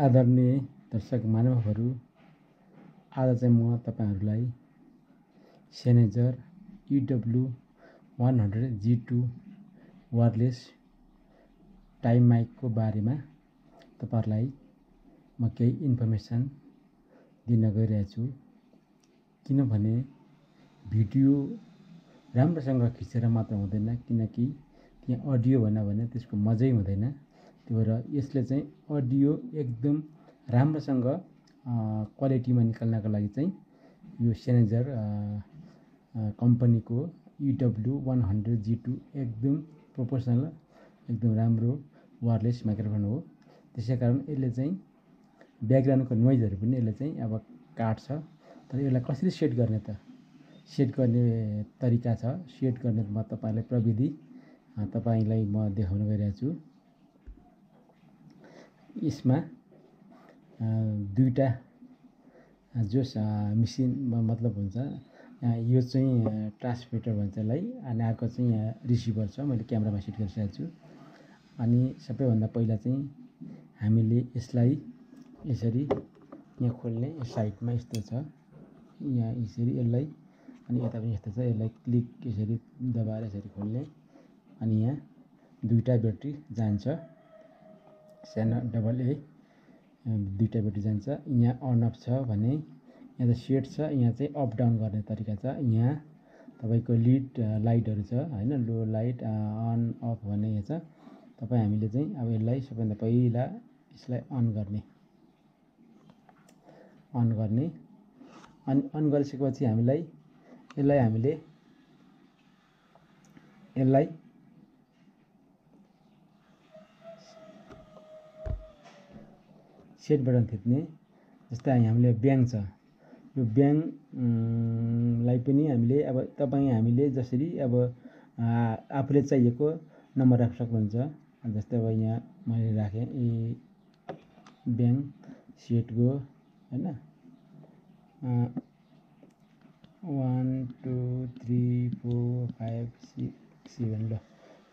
आदरणीय दर्शक महानुभावहरू आज चाहिँ म तपाईँहरूलाई Sennheiser UW one hundred G two wireless time माइकको बारेमा तपाईँहरूलाई म केही इन्फर्मेसन दिन गइरहेको छु। किनभने भिडियो राम्रोसँग खिचेर मात्र हुँदैन किनकि त्यहाँ अडियो भएन भने त्यसको मजै हुँदैन। त्यो भएर यसले चाहिँ अडियो एकदम राम्रोसँग क्वालिटीमा निकाल्नको लागि चाहिँ यो सेनेजर कम्पनीको UW one hundred G two एकदम प्रोपोर्सनल एकदम राम्रो वायरलेस माइक्रोफोन हो। त्यसै कारण यसले चाहिँ ब्याकग्राउन्डको नोइजहरू पनि यसले चाहिँ अब काट्छ। तर यसलाई कसरी सेट गर्ने त? सेट गर्ने तरिका छ। सेट गर्ने म तपाईँलाई प्रविधि तपाईँलाई म देखाउन गइरहेको छु यसमा दुईवटा जो मिसिन मतलब हुन्छ यो चाहिँ ट्रान्समिटर भन्छ यसलाई अनि अर्को चाहिँ यहाँ रिसिभर छ मैले क्यामेरामा सेट गरिसकेको छु। अनि सबैभन्दा पहिला चाहिँ हामीले यसलाई यसरी यहाँ खोल्ने साइडमा यस्तो छ यहाँ यसरी यसलाई अनि यता पनि यस्तो छ यसलाई क्लिक यसरी दबाएर यसरी खोल्ने अनि यहाँ दुईवटा ब्याट्री जान्छ। सानो डबल ए दुईवटा ब्याट्री जान्छ यहाँ अन अफ छ भने यहाँ त सेट छ यहाँ चाहिँ अप डाउन गर्ने तरिका छ। यहाँ तपाईँको लिड लाइटहरू छ होइन? लो लाइट अन अफ भन्ने यहाँ छ। तपाईँ हामीले चाहिँ अब यसलाई सबैभन्दा पहिला यसलाई अन गर्ने। अन गर्ने। अनि अन गरिसकेपछि हामीलाई यसलाई हामीले यसलाई सेट बटन थिच्ने जस्तै हामीले ब्याङ छ। यो ब्याङलाई पनि हामीले अब तपाईँ हामीले जसरी अब आफूले चाहिएको नम्बर राख्न सक्नुहुन्छ। जस्तै अब यहाँ मैले राखेँ ए ब्याङ सेट गो होइन one two three four five six seven ल।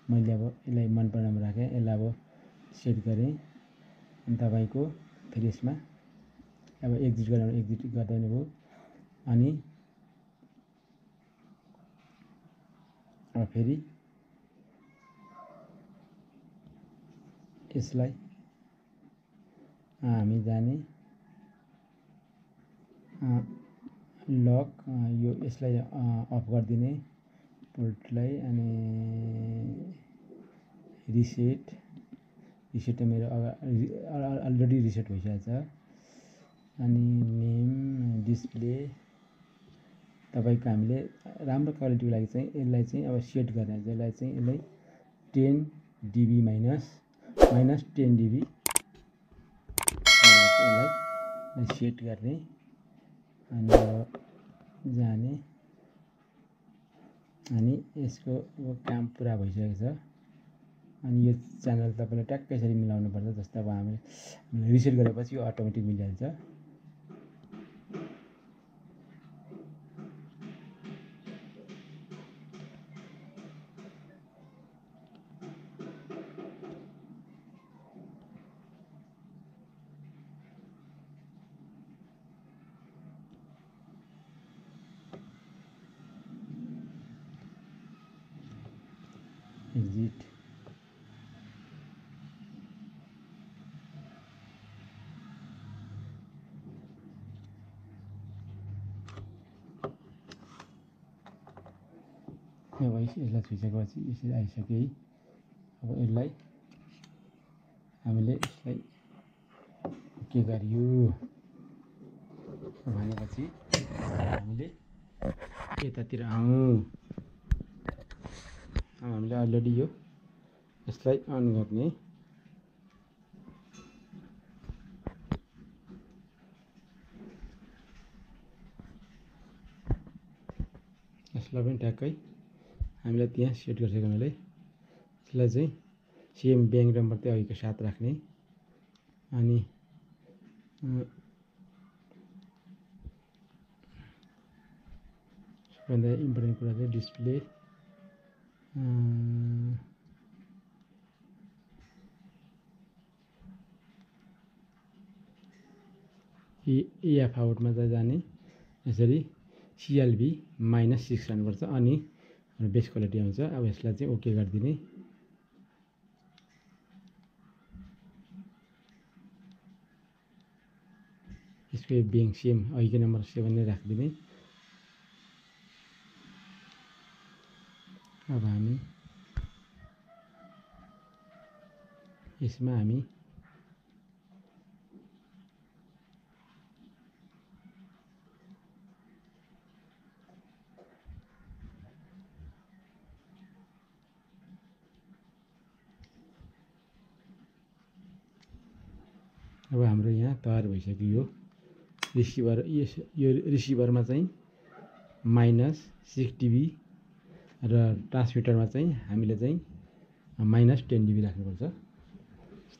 मैले अब यसलाई मन पर्नेमा राखेँ यसलाई अब सेट गरेँ। अनि तपाईँको फेरि यसमा अब एक्जिट गरेर एक्जिट गर्दा पनि भयो अनि अब फेरि यसलाई हामी जाने लक यो यसलाई अफ गरिदिने पोर्टलाई अनि रिसेट रिसेट मेरो अगा अलरेडी रिसेट भइसकेको छ। अनि नेम डिस्प्ले तपाईँको हामीले राम्रो क्वालिटीको लागि चाहिँ यसलाई चाहिँ अब सेट गर्ने यसलाई चाहिँ यसलाई ten dB minus minus ten dB यसलाई सेट गर्ने अनि जाने अनि यसको काम पुरा भइसकेको छ। अनि यो च्यानल तपाईँले ट्याक्कै यसरी मिलाउनु पर्छ जस्तै अब हामीले रिसेट गरेपछि यो अटोमेटिक मिलिहाल्छ। Exit अब यसलाई छोइसकेपछि यसरी आइसक्यो है। अब यसलाई हामीले यसलाई के गरियो? भनेपछि हामीले यतातिर आउँ। हामीले अलरेडी यो यसलाई अन गर्ने। यसलाई पनि ट्याक्कै हामीलाई त्यहाँ सेट गरिसकेको हुनाले यसलाई चाहिँ सेम ब्याङ्क नम्बर चाहिँ अघिको साथ राख्ने। अनि सबभन्दा इम्पोर्टेन्ट कुरा चाहिँ डिस्प्ले इएफ आउटमा चाहिँ जाने यसरी सिएलभी माइनस सिक्स राख्नुपर्छ अनि बेस क्वालिटी आउँछ। अब यसलाई चाहिँ ओके गरिदिने। यसको ब्याङ्क सेम अघिको नम्बर सेभेन नै राखिदिने। अब हामी यसमा हामी अब हाम्रो यहाँ तयार भइसक्यो यो। रिसिभर यस यो रिसिभरमा चाहिँ माइनस सिक्स डिबी र ट्रान्समिटरमा चाहिँ हामीले चाहिँ माइनस टेन डिबी राख्नुपर्छ।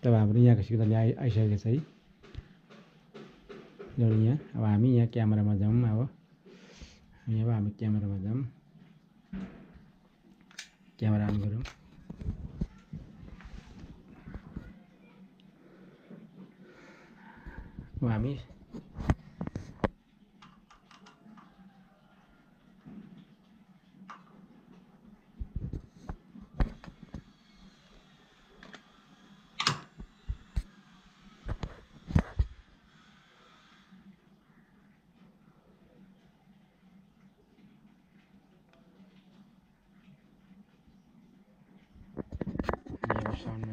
तब हाम्रो यहाँको सिग्नल आइ आइसकेको छ है। यहाँ अब हामी यहाँ क्यामेरामा जाउँ अब। हामी अब हामी क्यामेरामा जाउँ। क्यामेरा अन गरौँ। अब हामी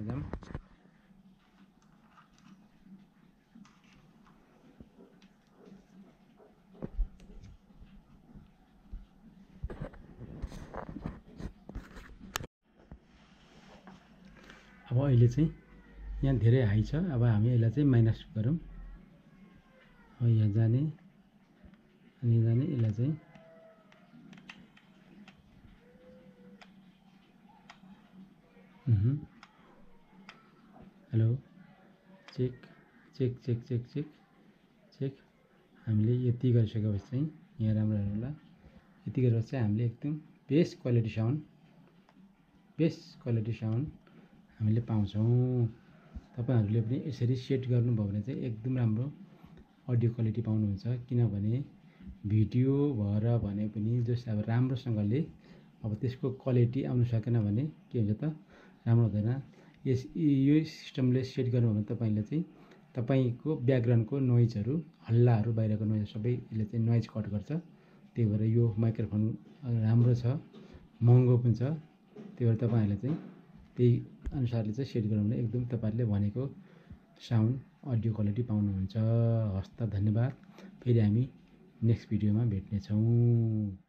यहाँ अहिले चाहिँ यहाँ धेरै हाई छ। अब हामी यसलाई चाहिँ माइनस गरौँ। यहाँ जाने अनि जाने यसलाई चाहिँ। Hello check check check check check check. हामीले यति गरिसकेपछि चाहिँ यहाँ राम्रो होला। यति गरेपछि चाहिँ हामीले एकदम best quality sound best quality sound हामीले पाउँछौँ। तपाईँहरूले पनि यसरी सेट गर्नुभयो भने चाहिँ एकदम राम्रो अडियो क्वालिटी पाउनुहुन्छ। किनभने भिडियो भएर भने पनि जस अब राम्रोसँगले अब त्यसको क्वालिटी आउनु सकेन भने के हुन्छ त राम्रो हुँदैन। यस यो सिस्टमले सेट गर्नुभयो भने तपाईँले चाहिँ तपाईँको ब्याकग्राउन्डको नोइजहरू हल्लाहरू बाहिरको नोइज सबै यसले चाहिँ नोइज कट गर्छ। त्यही भएर यो माइक्रोफोन राम्रो छ महँगो पनि छ। त्यही भएर तपाईँहरूले चाहिँ त्यही अनुसारले चाहिँ सेट भने एकदम तपाईँहरूले भनेको साउन्ड अडियो क्वालिटी पाउनुहुन्छ। हस् त धन्यवाद। फेरि हामी नेक्स्ट भिडियोमा भेट्नेछौँ।